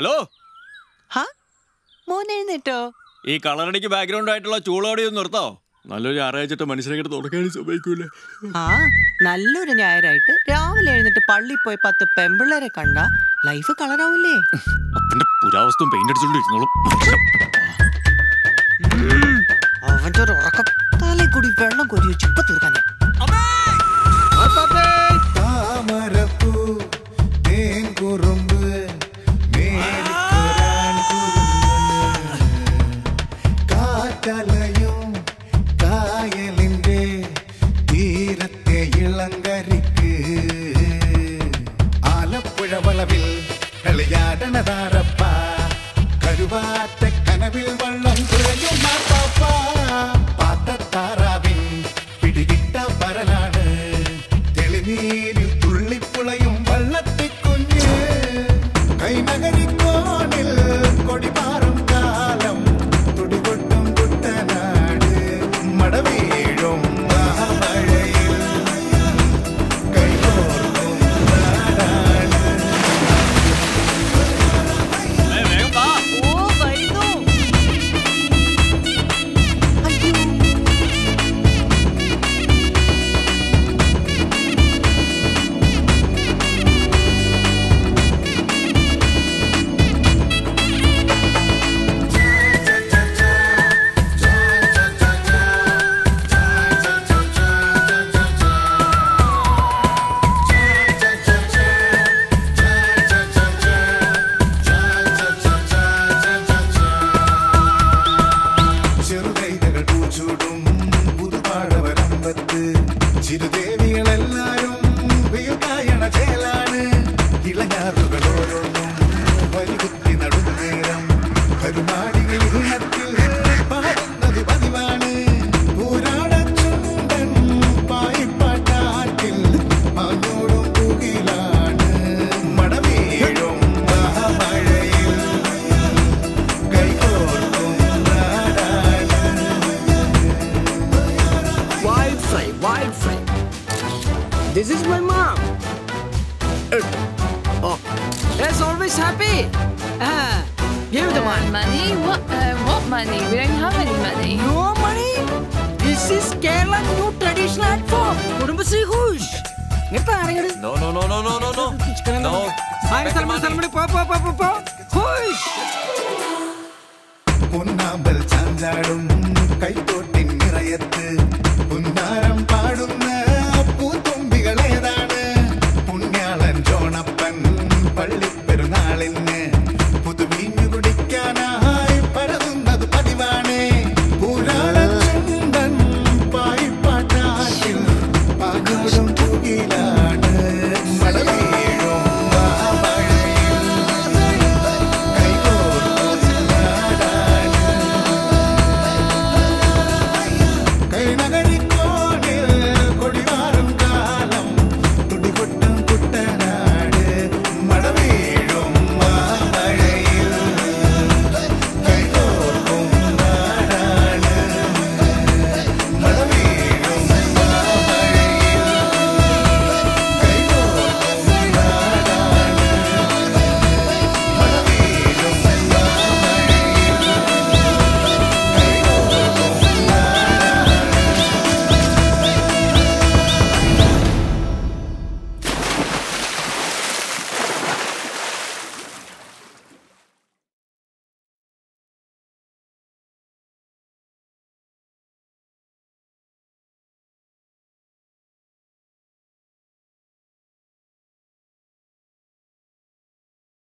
Hello? ഹാ? മോൻ എഴുന്നേറ്റോ? ഈ കളറടിക്ക് ബാക്ക്ഗ്രൗണ്ട് ആയിട്ടുള്ള ചൂളോടി ഒന്ന് നിർത്തോ. നല്ലൊരു ഞായറാഴ്ച മനുഷ്യനെ കിட்ட തുടക്കാനും സമ്മതിക്കൂല. ആ നല്ലൊരു ഞായറായിട്ട് രാവിലെ എഴുന്നേറ്റ് പള്ളി പോയി പത്ത് പെമ്പിള്ളേരെ കണ്ട ലൈഫ് കളറാവില്ലേ അപ്പന്റെ പുരാവസ്തു പെയിന്റ് അടിച്ചോണ്ടിരുന്നോളും അവന്റെ ഒരു ഉറക്കം തലേ കൂടി വെള്ളം കൊരി വെച്ച് ഇപ്പൊ തീർക്കാൻ കളവിൽ കളിയാടണതാരപ്പ ചിരുദേവികളെല്ലാരും വെയിൽക്കായണ ചേലാണ് ഇളഞ്ഞാറുകൾ This is my mom. Uh, oh, that's always happy. Ah, you're the uh. Money? What? Uh, what money? We don't have any money. No money? This is Kerala, new traditional art form. Kudumbashree Ghosh. No, no, no, no, no, no, no. No. Hi Salman Salman പോ പോ പോ പോ പോ. ഘോഷ്. പൊന്നാമ്പൽ ചാഞ്ചാടും കൈത്തോട്ടിൻ നിറയത്ത്